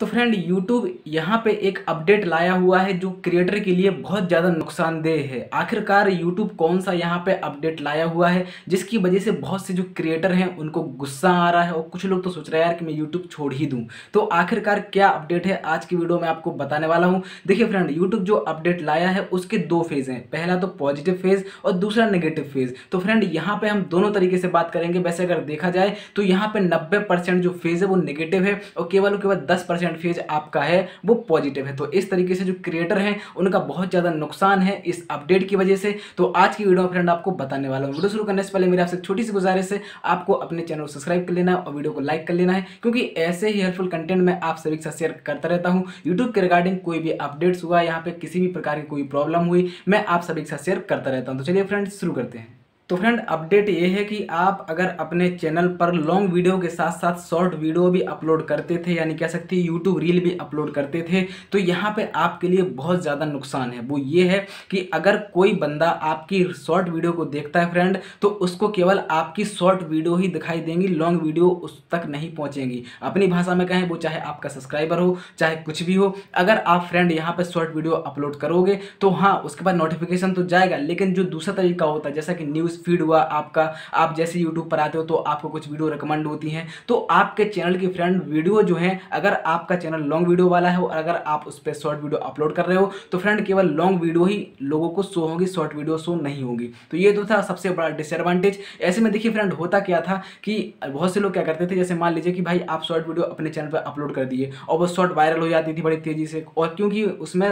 तो friend YouTube यहाँ पे एक अपडेट लाया हुआ है जो क्रिएटर के लिए बहुत ज़्यादा नुकसानदेह है। आखिरकार यूट्यूब कौन सा यहाँ पे अपडेट लाया हुआ है, जिसकी वजह से बहुत से जो क्रिएटर हैं, उनको गुस्सा आ रहा है और कुछ लोग तो सोच रहे हैं यार कि मैं यूट्यूब छोड़ ही दूँ। तो आखिरकार क्या अपडेट है, आज की वीडियो में आपको बताने वाला हूँ। देखिए फ्रेंड यूट्यूब जो अपडेट लाया है, उसके दो फ़ेज़ हैं। पहला तो पॉजिटिव फ़ेज़ और दूसरा नेगेटिव फ़ेज़ तो फ्रेंड यहाँ पर हम दोनों तरीके से बात करेंगे। वैसे अगर देखा जाए तो यहाँ पे नब्बे जो फ़ेज़ है, वो नेगेटिव है और केवल केवल दस परसेंट फ़ेज़ आपका है, वो पॉजिटिव है। तो इस तरीके से जो क्रिएटर हैं, उनका बहुत ज़्यादा नुकसान है इस अपडेट की वजह से। तो आज की वीडियो फ्रेंड आपको बताने वाला हूँ। वीडियो शुरू करने से पहले मेरे आपसे छोटी सी गुजारिश है, आपको अपने चैनल को सब्सक्राइब कर लेना है और वीडियो को लाइक कर लेना है। क्योंकि ऐसे ही हेल्पफुल कंटेंट मैं आप सभी के साथ शेयर करता रहता हूँ। यूट्यूब के रिगार्डिंग कोई भी अपडेट्स हुआ, यहाँ पे किसी भी प्रकार की कोई प्रॉब्लम हुई, मैं आप सभी के साथ शेयर करता रहता हूँ। तो चलिए फ्रेंड्स शुरू करते हैं। तो फ्रेंड अपडेट ये है कि आप अगर अपने चैनल पर लॉन्ग वीडियो के साथ साथ शॉर्ट वीडियो भी अपलोड करते थे, यानी कह सकते हैं यूट्यूब रील भी अपलोड करते थे तो यहाँ पे आपके लिए बहुत ज़्यादा नुकसान है। वो ये है कि अगर कोई बंदा आपकी शॉर्ट वीडियो को देखता है फ्रेंड तो उसको केवल आपकी शॉर्ट वीडियो ही दिखाई देंगी लॉन्ग वीडियो उस तक नहीं पहुँचेंगी। अपनी भाषा में कहें, वो चाहे आपका सब्सक्राइबर हो, चाहे कुछ भी हो, अगर आप फ्रेंड यहाँ पर शॉर्ट वीडियो अपलोड करोगे तो हाँ उसके बाद नोटिफिकेशन तो जाएगा, लेकिन जो दूसरा तरीका होता है, जैसा कि न्यूज़ फ़ीड हुआ आपका। आप जैसे यूट्यूब पर आते हो तो आपको कुछ वीडियो रिकमेंड होती हैं। तो आपके चैनल की फ्रेंड वीडियो जो है, अगर आपका चैनल लॉन्ग वीडियो वाला है और अगर आप उस पर शॉर्ट वीडियो अपलोड कर रहे हो तो फ्रेंड केवल लॉन्ग वीडियो ही लोगों को शो होगी शॉर्ट वीडियो शो नहीं होगी। तो ये तो था सबसे बड़ा डिसएडवांटेज ऐसे में देखिए फ्रेंड होता क्या था कि बहुत से लोग क्या करते थे, जैसे मान लीजिए कि भाई आप शॉर्ट वीडियो अपने चैनल पर अपलोड कर दिए और वो शॉर्ट वायरल हो जाती थी बड़ी तेज़ी से और क्योंकि उसमें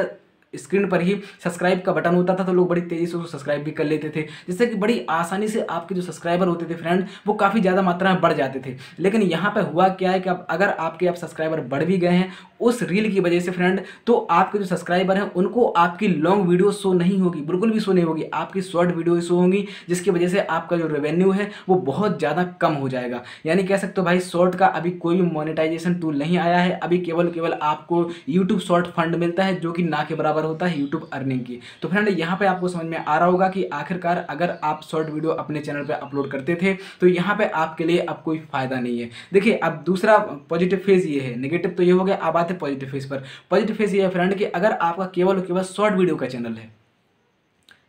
स्क्रीन पर ही सब्सक्राइब का बटन होता था तो लोग बड़ी तेज़ी से उसको सब्सक्राइब भी कर लेते थे, जिससे कि बड़ी आसानी से आपके जो सब्सक्राइबर होते थे फ्रेंड वो काफ़ी ज़्यादा मात्रा में बढ़ जाते थे। लेकिन यहाँ पर हुआ क्या है कि अब अगर आपके अब सब्सक्राइबर बढ़ भी गए हैं, उस रील की वजह से फ्रेंड तो आपके जो सब्सक्राइबर हैं, उनको आपकी लॉन्ग वीडियो शो नहीं होगी, बिल्कुल भी शो नहीं होगी, आपकी शॉर्ट वीडियो शो होंगी, जिसकी वजह से आपका जो रेवेन्यू है, वो बहुत ज़्यादा कम हो जाएगा। यानी कह सकते हो भाई शॉर्ट का अभी कोई भी मोनिटाइजेशन टूल नहीं आया है, अभी केवल केवल आपको यूट्यूब शॉर्ट फंड मिलता है, जो कि ना के बराबर होता है यूट्यूब अर्निंग की। तो फ्रेंड यहाँ पे आपको समझ में आ रहा होगा कि आखिरकार अगर आप शॉर्ट वीडियो अपने चैनल पर अपलोड करते थे तो यहाँ पर आपके लिए अब कोई फ़ायदा नहीं है। देखिए, अब दूसरा पॉजिटिव फ़ेज़ ये है। नेगेटिव तो ये हो गया, अब आते पॉजिटिव फ़ेज़ पर। पॉजिटिव फ़ेज़ ये है फ्रेंड कि अगर आपका केवल और केवल शॉर्ट वीडियो का चैनल है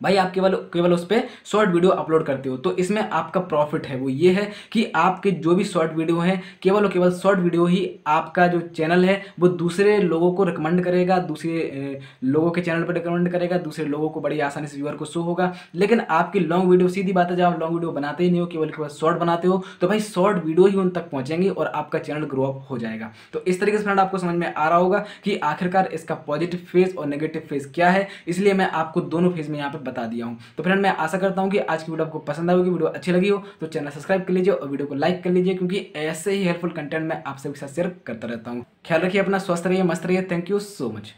भाई, आप केवल केवल उस पर शॉर्ट वीडियो अपलोड करते हो तो इसमें आपका प्रॉफिट है। वो ये है कि आपके जो भी शॉर्ट वीडियो हैं, केवल और केवल शॉर्ट वीडियो ही आपका जो चैनल है, वो दूसरे लोगों को रिकमेंड करेगा, दूसरे लोगों के चैनल पर रिकमेंड करेगा, दूसरे लोगों को बड़ी आसानी से व्यूअर को शो होगा। लेकिन आपकी लॉन्ग वीडियो सीधी बात है, जब आप लॉन्ग वीडियो बनाते ही नहीं हो, केवल केवल शॉर्ट बनाते हो तो भाई शॉर्ट वीडियो ही उन तक पहुँचेंगे और आपका चैनल ग्रो अप हो जाएगा। तो इस तरीके से फ्रेंड आपको समझ में आ रहा होगा कि आखिरकार इसका पॉजिटिव फ़ेज़ और नेगेटिव फ़ेज़ क्या है। इसलिए मैं आपको दोनों फ़ेज़ में यहाँ पर बता दिया हूँ। तो फ्रेंड, मैं आशा करता हूँ कि आज की वीडियो आपको पसंद आएगी वीडियो अच्छी लगी हो तो चैनल सब्सक्राइब कर लीजिए और वीडियो को लाइक कर लीजिए, क्योंकि ऐसे ही हेल्पफुल कंटेंट मैं आप शेयर करता रहता हूँ। ख्याल रखिए, अपना स्वस्थ रहिए, मस्त रहिए। Thank you so much